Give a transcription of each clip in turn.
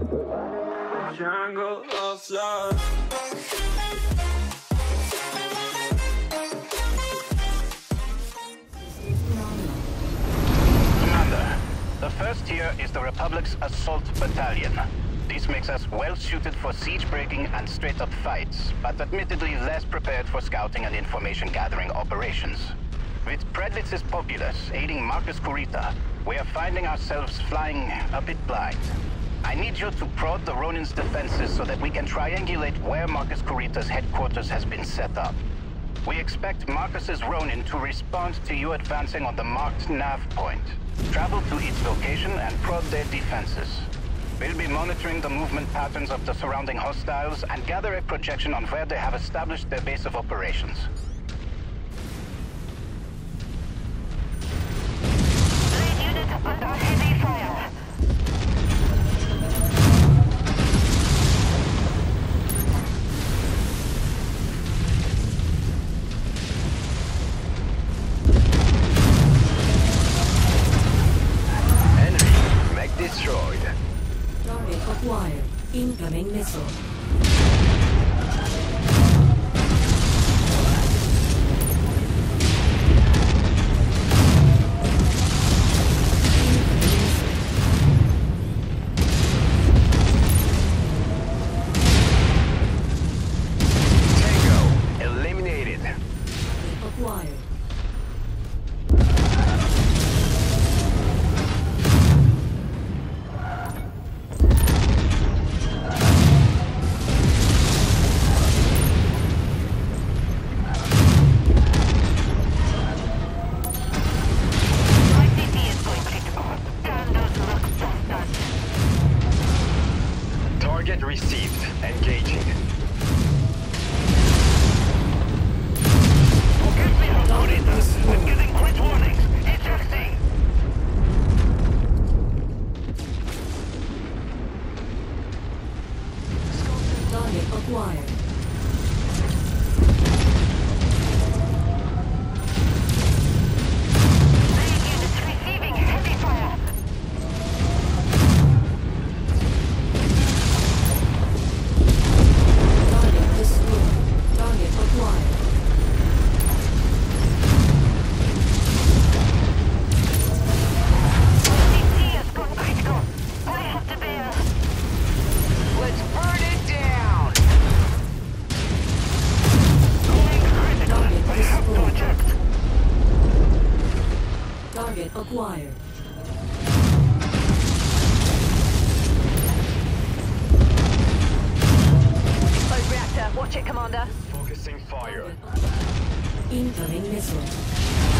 Jungle the first here is the Republic's Assault Battalion. This makes us well suited for siege breaking and straight up fights, but admittedly less prepared for scouting and information gathering operations. With Predlitz's populace aiding Marcus Kurita, we are finding ourselves flying a bit blind. I need you to prod the Ronin's defenses so that we can triangulate where Marcus Kurita's headquarters has been set up. We expect Marcus's Ronin to respond to you advancing on the marked nav point. Travel to its location and prod their defenses. We'll be monitoring the movement patterns of the surrounding hostiles and gather a projection on where they have established their base of operations. Incoming missile. Received. Engaging. I'm getting warnings. Target acquired. Exposed reactor. Watch it, Commander. Focusing fire. Incoming missile.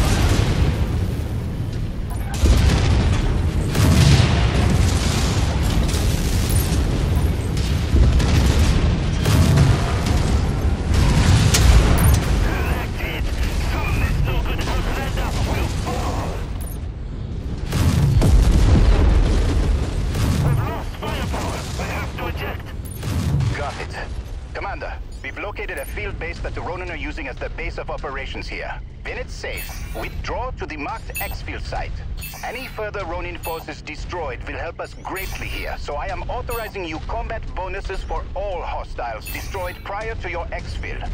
Located a field base that the Ronin are using as their base of operations here. When it's safe, withdraw to the marked exfil site. Any further Ronin forces destroyed will help us greatly here, so I am authorizing you combat bonuses for all hostiles destroyed prior to your exfil.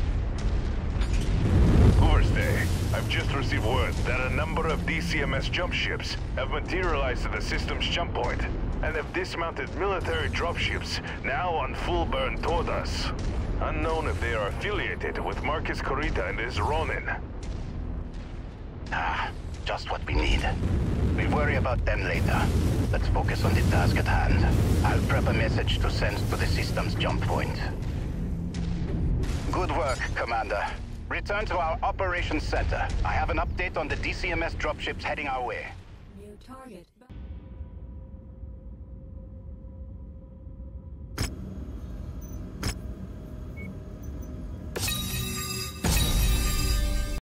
Overstay, I've just received word that a number of DCMS jump ships have materialized at the system's jump point and have dismounted military dropships now on full burn toward us. Unknown if they are affiliated with Marcus Kurita and his Ronin. Ah, just what we need. We'll worry about them later. Let's focus on the task at hand. I'll prep a message to send to the system's jump point. Good work, Commander. Return to our operations center. I have an update on the DCMS dropships heading our way. New target